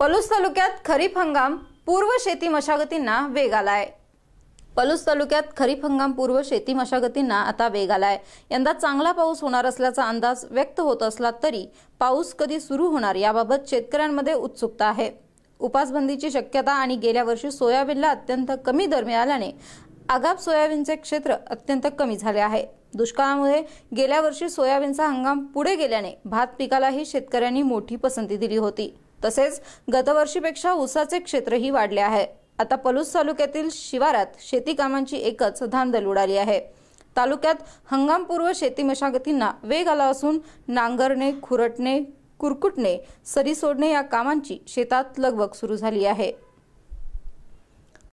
पलूस तालुक्यात खरीप हंगाम पूर्व शेती मशागतींना वेग आलाय. पलूस तालुक्यात खरीप हंगाम पूर्व शेती मशागतींना आता वेग आलाय. यंदा चांगला पाऊस होणार असल्याचा अंदाज व्यक्त होत असला तरी पाऊस कधी सुरू होणार याबाबत शेतकऱ्यांमध्ये उत्सुकता आहे. उपासबंदीची शक्यता आणि गेल्या वर्षी सोयाबीनला अत्यंत कमी दर मिळाल्याने आगाप सोयाबीनचे क्षेत्र अत्यंत कमी झाले आहे. दुष्काळामुळे गेल्या वर्षी सोयाबीनचा हंगाम पुढे गेल्याने भात पिकालाही शेतकऱ्यांनी मोठी पसंती दिली होती. तसेच गतवर्षीपेक्षा ऊसाचे क्षेत्रही वाढले आहे. आता पलूस तालुक्यातील शिवारात शेती कामांची एकच धांदल उडाली आहे. तालुक्यात हंगामपूर्व शेती मशागतींना वेग आला असून नांगरणे खुरटणे कुरकुटणे सरी सोडणे या कामांची शेतात लगबग सुरू झाली आहे.